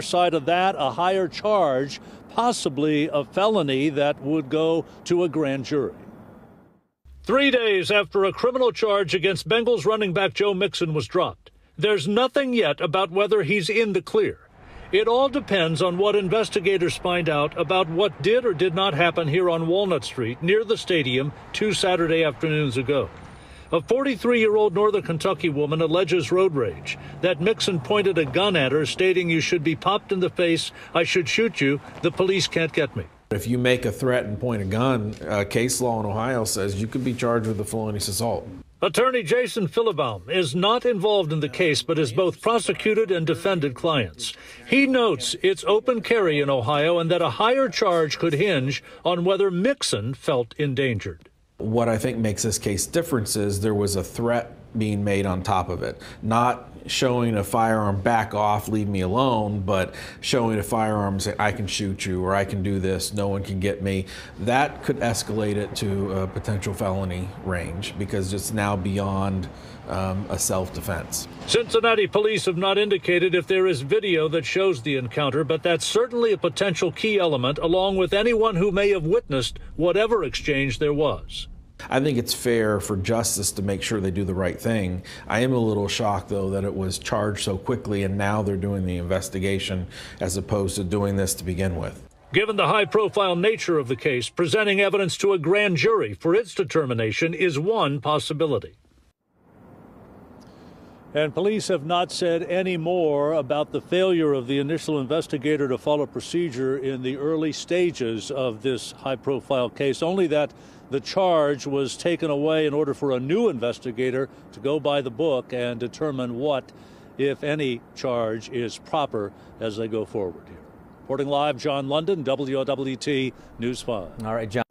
side of that, a higher charge, possibly a felony that would go to a grand jury. Three days after a criminal charge against Bengals running back Joe Mixon was dropped, there's nothing yet about whether he's in the clear. It all depends on what investigators find out about what did or did not happen here on Walnut Street near the stadium two Saturday afternoons ago. A 43 year old Northern Kentucky woman alleges road rage, that Mixon pointed a gun at her, stating, You should be popped in the face, I should shoot you, the police can't get me. If you make a threat and point a gun, uh, case law in Ohio says you could be charged with a felonious assault. Attorney Jason Fillebaum is not involved in the case, but has both prosecuted and defended clients. He notes it's open carry in Ohio and that a higher charge could hinge on whether Mixon felt endangered. What I think makes this case different is there was a threat being made on top of it, not showing a firearm back off, leave me alone, but showing a firearm say I can shoot you or I can do this, no one can get me. That could escalate it to a potential felony range because it's now beyond um, a self-defense. Cincinnati police have not indicated if there is video that shows the encounter, but that's certainly a potential key element along with anyone who may have witnessed whatever exchange there was. I think it's fair for justice to make sure they do the right thing. I am a little shocked, though, that it was charged so quickly and now they're doing the investigation as opposed to doing this to begin with. Given the high profile nature of the case, presenting evidence to a grand jury for its determination is one possibility. And police have not said any more about the failure of the initial investigator to follow procedure in the early stages of this high profile case, only that the charge was taken away in order for a new investigator to go by the book and determine what, if any, charge is proper as they go forward here. Reporting live, John London, WLWT News 5. All right, John.